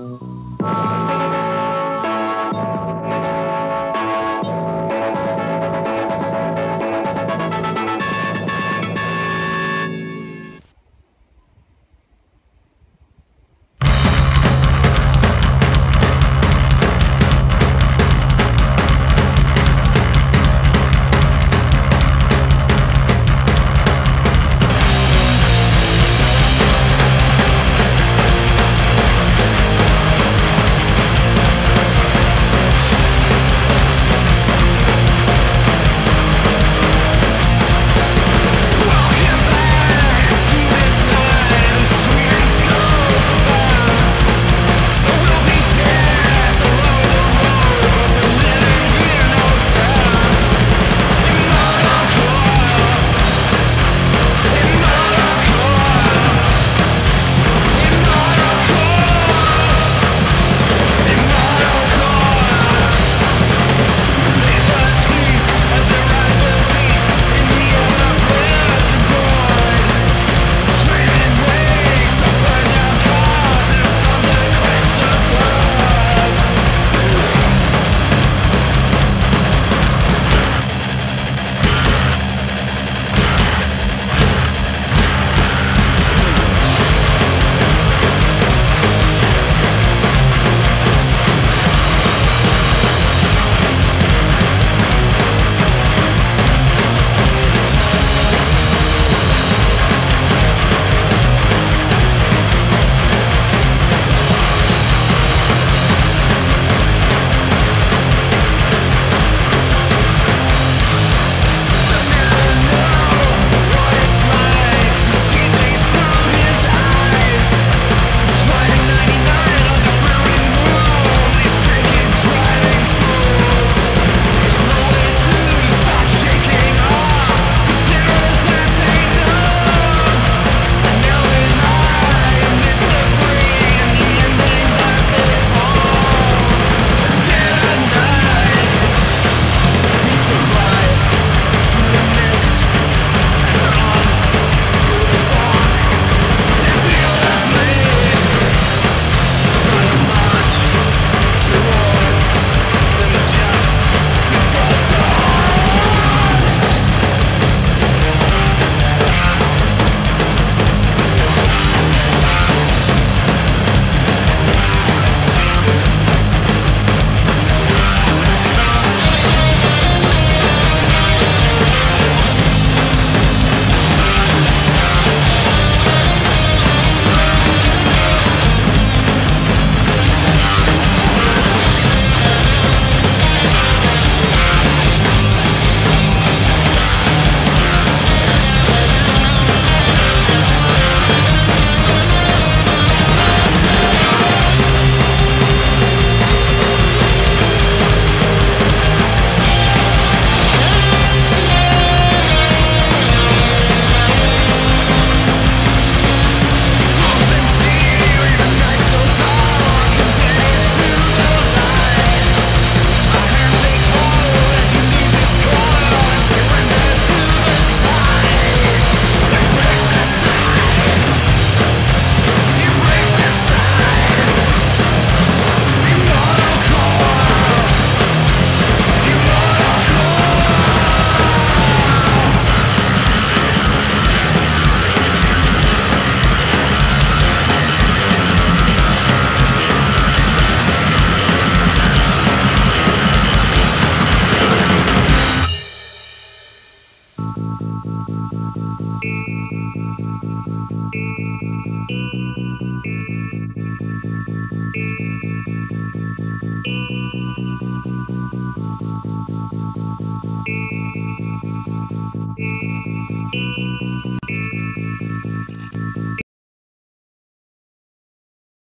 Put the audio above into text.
Música Thank